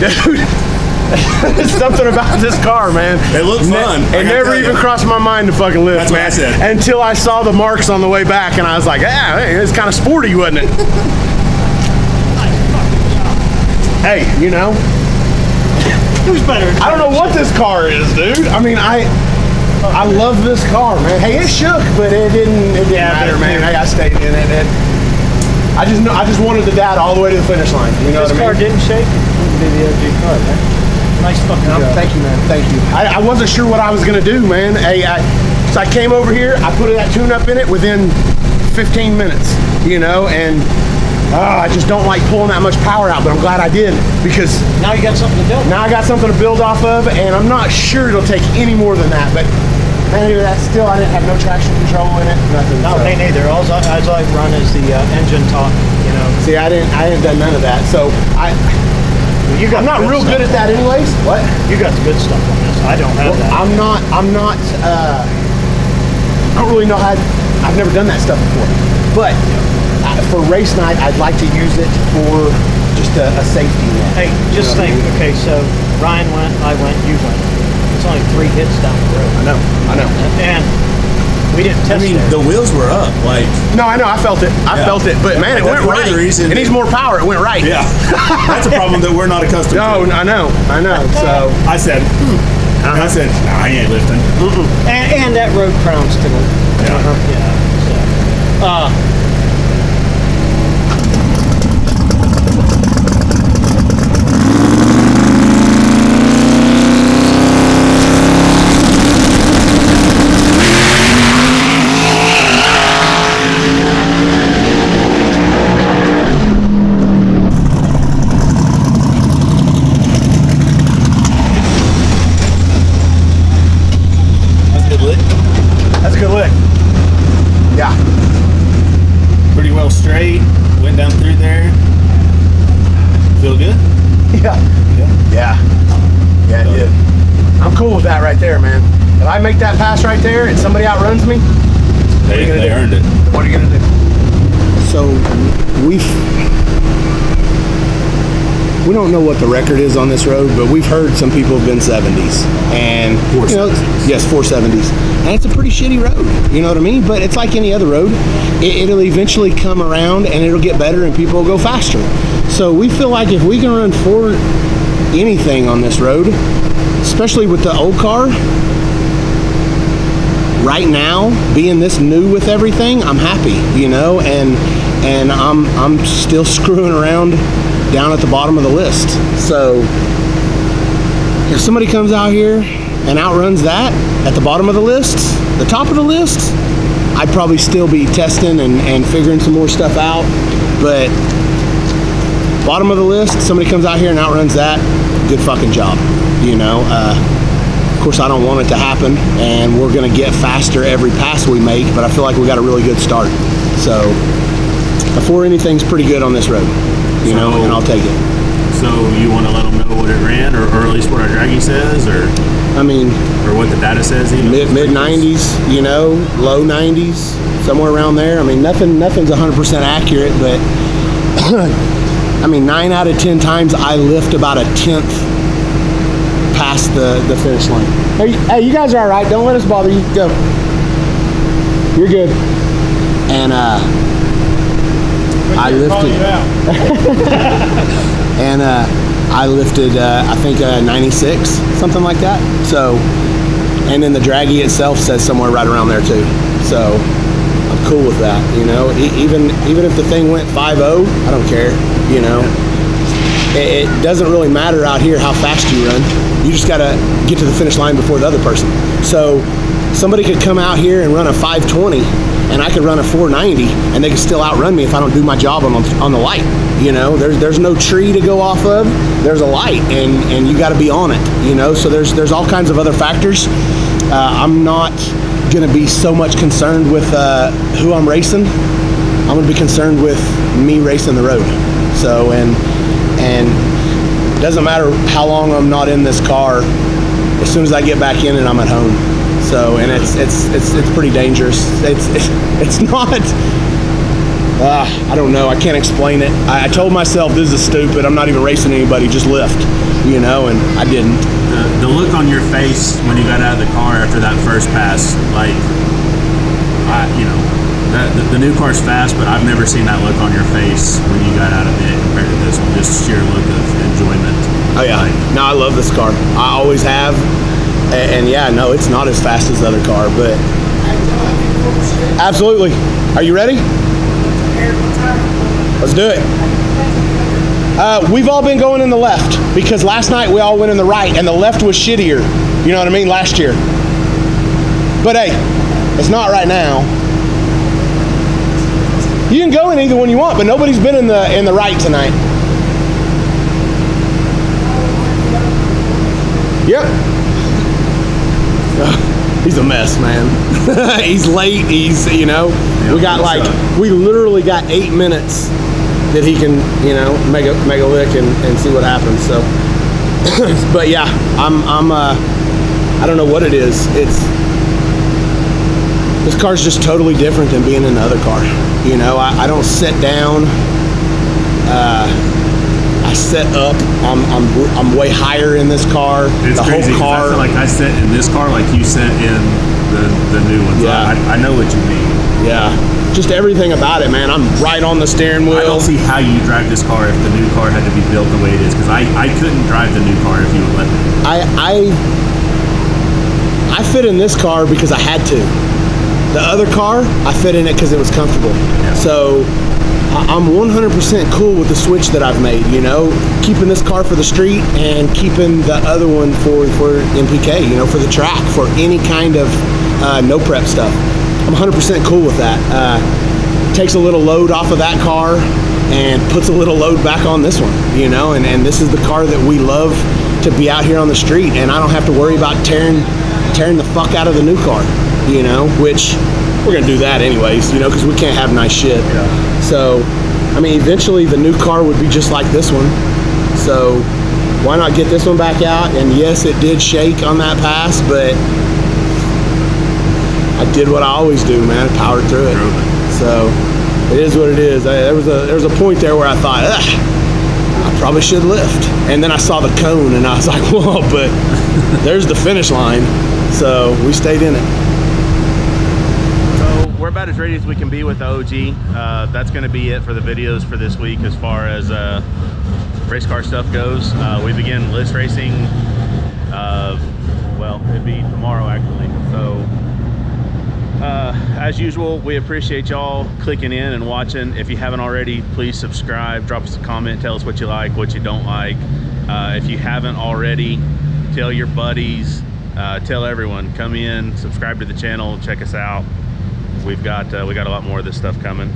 dude. There's something about this car, man. It looked Ne- fun, I It never even you. crossed my mind to fucking lift, That's what man. I said. Until I saw the marks on the way back, and I was like, ah, hey, it's kind of sporty, wasn't it? hey, you know, Who's better? I don't know what this car is, dude. I mean, I I love this car, man. Hey, it shook, but it didn't. It didn't Yeah, but matter, man. Hey, I stayed in it. it. I just know. I just wanted the dad all the way to the finish line. You know This what I car didn't shake. It wouldn't be the OG car, man. Nice fucking Um, job. thank you, man. Thank you. I, I wasn't sure what I was gonna do, man. Hey, I, so I came over here. I put that tune up in it within 15 minutes. You know, and uh, I just don't like pulling that much power out. But I'm glad I did because Now you got something to build. now I got something to build off of, and I'm not sure it'll take any more than that. But man, that's still I didn't have no traction control in it, nothing. No, so. me neither. All I, all I run is the uh, engine torque. You know, See, I didn't, I didn't done none of that. So I, you got I'm not real stuff. good at that, anyways. What? You got the good stuff on this. I don't have Well, that. I'm not. I'm not. Uh, I don't really know how. I've never done that stuff before. But uh, for race night, I'd like to use it for just a, a safety net. Hey, just You know what I think. mean? Okay, so Ryan went, I went, you went. It's only three hits down the road, I know. I know. and we didn't I mean, it. the wheels were up. Like, No, I know. I felt it. I Yeah. felt it. But man, it That's went right. the reasons it needs more power. It went right. yeah, that's a problem that we're not accustomed to. No. I know. I know. So I said, hmm. I said, nah, I ain't lifting. and, and that road crown's to the. Yeah. Yeah. So, uh, That's a good lick. that's a good lick. Yeah. Pretty well straight. Went down through there. Feel good? Yeah. Yeah. Yeah, it did. I'm cool with that right there, man. If I make that pass right there and somebody outruns me, They, you gonna they do? earned it. what are you gonna do? So we've we don't know what the record is on this road, but we've heard some people have been 70s, and you know, yes, 470s, and it's a pretty shitty road. You know what I mean? But it's like any other road; it, it'll eventually come around, and it'll get better, and people will go faster. So we feel like if we can run four anything on this road, especially with the old car, right now being this new with everything i'm happy you know and and i'm i'm still screwing around down at the bottom of the list. So if somebody comes out here and outruns that at the bottom of the list the top of the list i'd probably still be testing and, and figuring some more stuff out. But bottom of the list somebody comes out here and outruns that good fucking job you know uh, of course, I don't want it to happen, and we're going to get faster every pass we make, but I feel like we got a really good start. So, before anything's pretty good on this road, you know, and I'll take it. So you want to let them know what it ran, or, or at least what our Dragy says, or I mean, or what the data says? Even mid mid 90s, you know, low 90s, somewhere around there. I mean, nothing nothing's 100% accurate, but I mean, nine out of 10 times I lift about a tenth the, the finish line. Hey, hey, you guys are all right. Don't let us bother you. Go. You're good. And uh, I lifted. and uh, I lifted, uh, I think, uh, 96, something like that. So, and then the Dragy itself says somewhere right around there too. So, I'm cool with that. You know, E- even even if the thing went 5-0, I don't care. You know, it, it doesn't really matter out here how fast you run. You just gotta get to the finish line before the other person. So, somebody could come out here and run a 520 and I could run a 490 and they could still outrun me if I don't do my job on, on the light. You know, there's there's no tree to go off of. There's a light and and you got to be on it. You know, so there's there's all kinds of other factors. Uh, I'm not gonna be so much concerned with uh, who I'm racing. I'm gonna be concerned with me racing the road. So and and doesn't matter how long I'm not in this car. As soon as I get back in it, I'm at home. So and it's it's it's it's pretty dangerous. It's it's, it's not Uh, I don't know. I can't explain it. I, I told myself this is stupid. I'm not even racing anybody. Just lift, you know, and I didn't. The, the look on your face when you got out of the car after that first pass, like, I, you know, that, the, the new car's fast, but I've never seen that look on your face when you got out of it compared to this one. Just sheer look of enjoyment. Oh yeah. Like, No, I love this car. I always have. And, and yeah, no, it's not as fast as the other car, but absolutely. Are you ready? Let's do it. Uh, we've all been going in the left because last night we all went in the right, and the left was shittier. You know what I mean? Last year. But hey, it's not right now. You can go in either one you want, but nobody's been in the in the right tonight. Yep. He's a mess, man. he's late. He's, you know, Yeah, we got like, up? we literally got eight minutes that he can, you know, make a make a lick and, and see what happens. So, but yeah, I'm I'm uh, I don't know what it is. It's this car's just totally different than being in the other car. You know, I, I don't sit down. Uh, I set up. I'm, I'm I'm way higher in this car. It's the crazy. whole car. I feel like I sit in this car like you sat in the, the new one. Yeah. I, I know what you mean. yeah, just everything about it, man. I'm right on the steering wheel. I don't see how you drive this car if the new car had to be built the way it is because I, I couldn't drive the new car if you would let me. I I I fit in this car because I had to. The other car, I fit in it because it was comfortable. So I'm 100% cool with the switch that I've made. You know, keeping this car for the street and keeping the other one for for NPK. You know, for the track, for any kind of uh, no prep stuff. I'm 100% cool with that. Uh, takes a little load off of that car and puts a little load back on this one, you know, and, and this is the car that we love to be out here on the street and I don't have to worry about tearing tearing the fuck out of the new car, you know, which we're gonna do that anyways, you know, because we can't have nice shit. Yeah. So, I mean, eventually the new car would be just like this one. So, why not get this one back out? And yes, it did shake on that pass, but I did what I always do, man. I powered through it. So it is what it is. I, there was a there was a point there where I thought, Ugh, I probably should lift, and then I saw the cone, and I was like, whoa! But there's the finish line, so we stayed in it. About as ready as we can be with the OG. Uh, that's going to be it for the videos for this week as far as uh, race car stuff goes. Uh, we begin list racing. Uh, well, it'd be tomorrow actually. So uh, as usual, we appreciate y'all clicking in and watching. If you haven't already, please subscribe, drop us a comment, tell us what you like, what you don't like. Uh, if you haven't already, tell your buddies, tell everyone, come in, subscribe to the channel, check us out. We've got uh, we got a lot more of this stuff coming.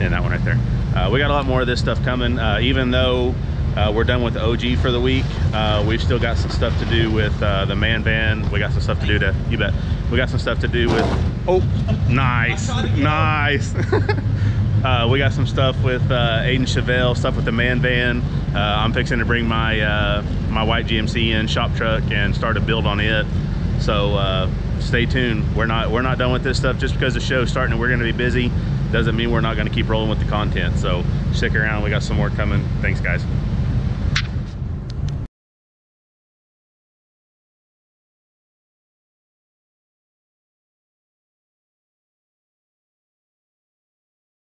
And that one right there. Uh, we got a lot more of this stuff coming. Uh, even though uh, we're done with OG for the week, uh, we've still got some stuff to do with the man van. We got some stuff to do to you bet. We got some stuff to do with. Oh, nice, nice. Uh, we got some stuff with uh, Aiden Chevelle, stuff with the man van. Uh, I'm fixing to bring my my white GMC in shop truck and start a build on it. So stay tuned. We're not we're not done with this stuff just because the show's starting and we're going to be busy. Doesn't mean we're not going to keep rolling with the content. So stick around. We got some more coming. Thanks, guys.